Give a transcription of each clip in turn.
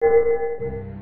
James!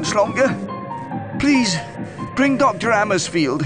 Much longer. Please, bring Dr. Amersfield.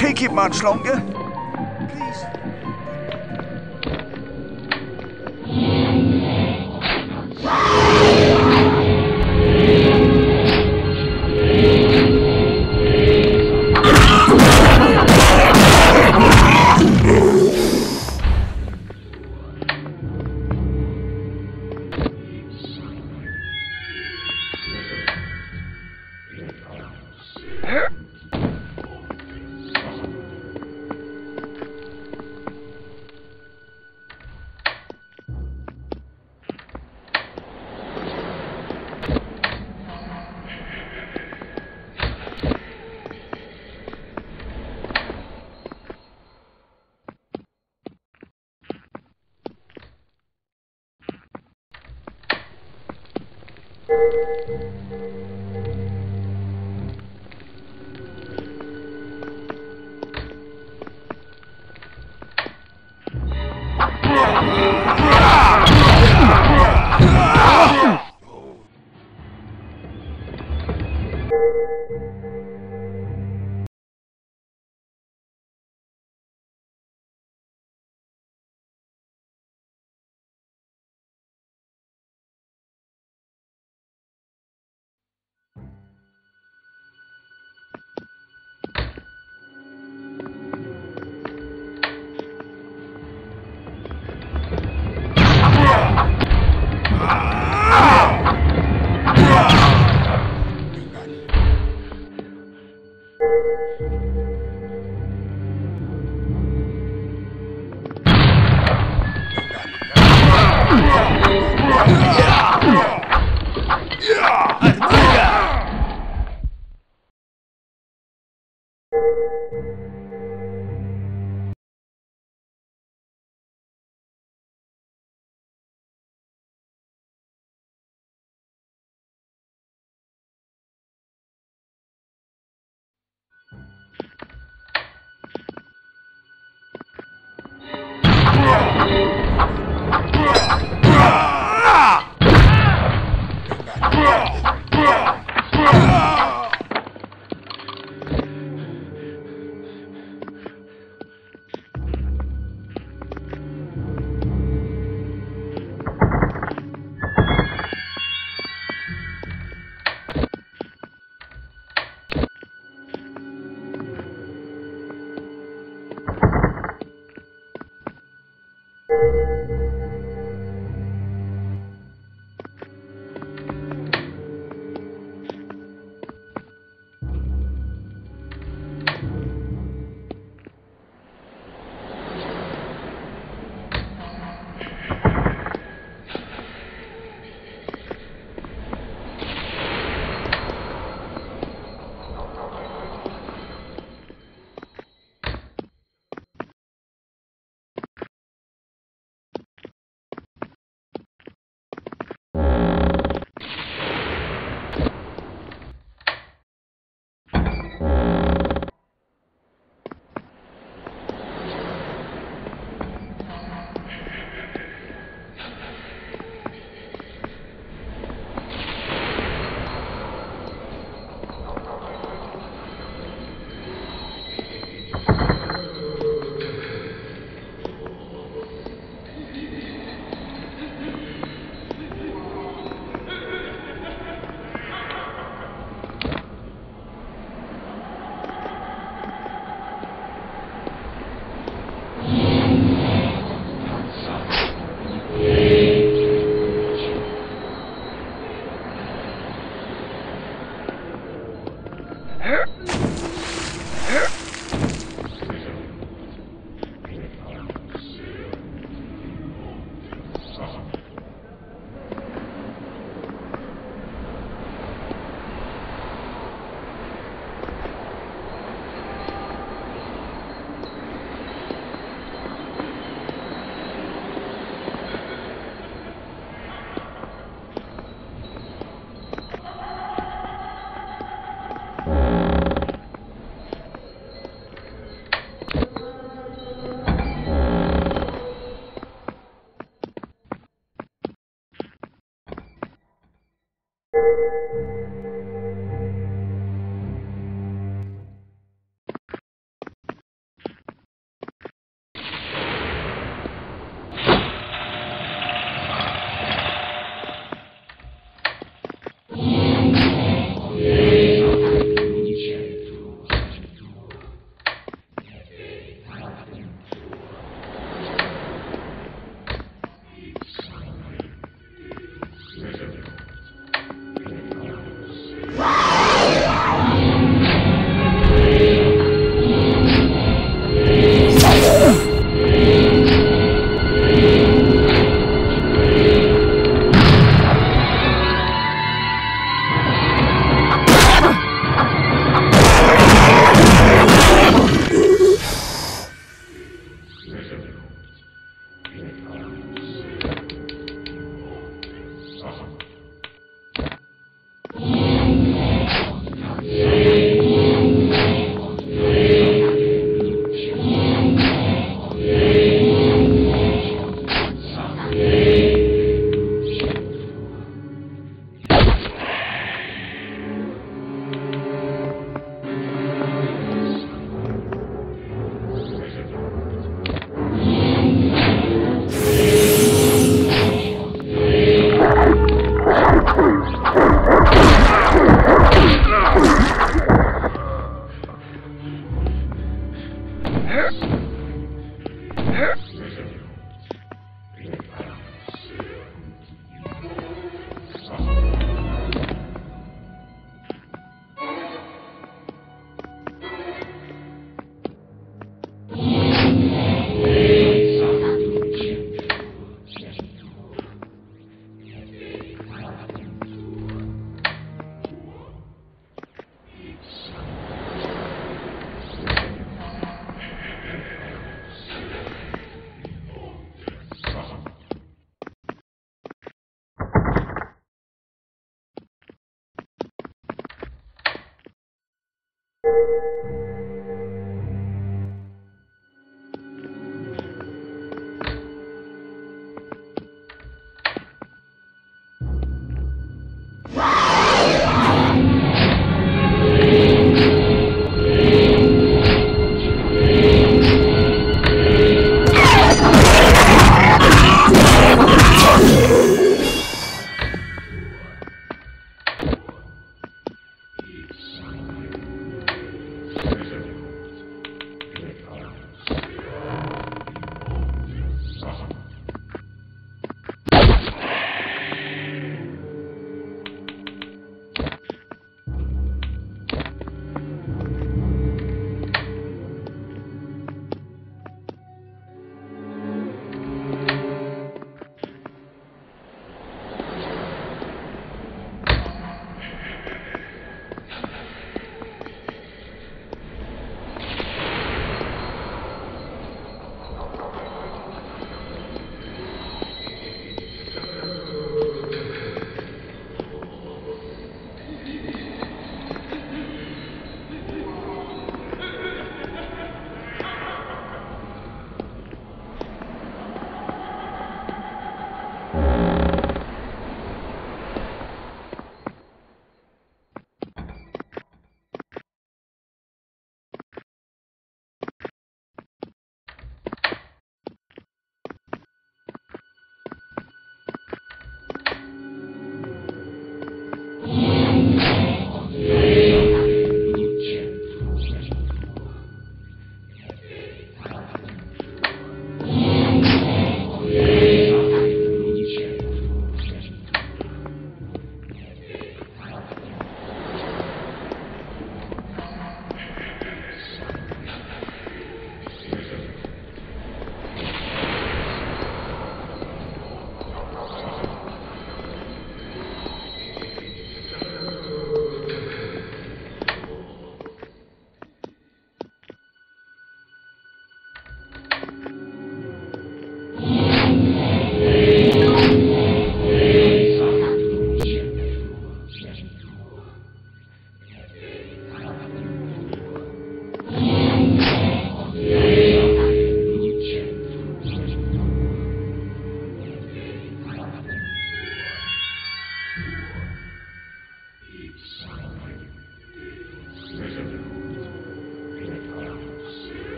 Take it much longer. You うん。Huh?